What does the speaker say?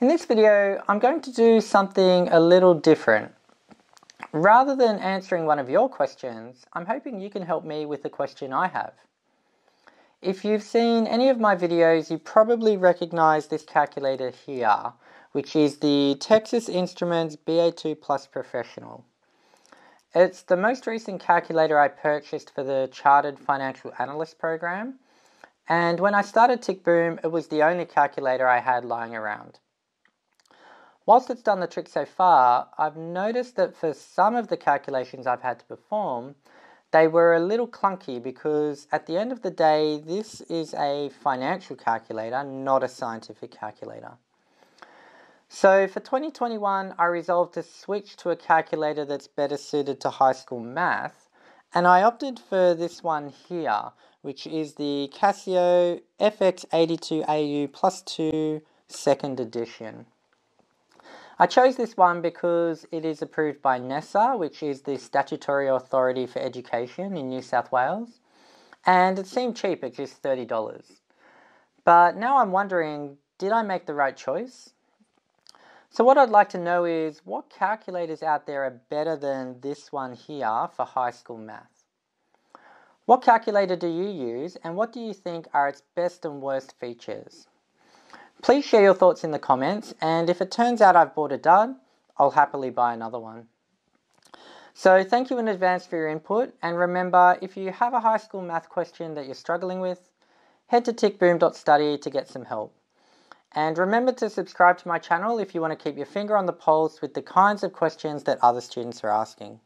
In this video, I'm going to do something a little different. Rather than answering one of your questions, I'm hoping you can help me with the question I have. If you've seen any of my videos, you probably recognize this calculator here, which is the Texas Instruments BA2 Plus Professional. It's the most recent calculator I purchased for the Chartered Financial Analyst program, and when I started TickBoom, it was the only calculator I had lying around. Whilst it's done the trick so far, I've noticed that for some of the calculations I've had to perform, they were a little clunky because at the end of the day, this is a financial calculator, not a scientific calculator. So for 2021, I resolved to switch to a calculator that's better suited to high school math, and I opted for this one here, which is the Casio FX82AU Plus 2 second edition. I chose this one because it is approved by NESA, which is the statutory authority for education in New South Wales, and it seemed cheap at just $30. But now I'm wondering, did I make the right choice? So what I'd like to know is, what calculators out there are better than this one here for high school math? What calculator do you use and what do you think are its best and worst features? Please share your thoughts in the comments, and if it turns out I've bought a dud, I'll happily buy another one. So thank you in advance for your input, and remember, if you have a high school math question that you're struggling with, head to tickboom.study to get some help. And remember to subscribe to my channel if you want to keep your finger on the pulse with the kinds of questions that other students are asking.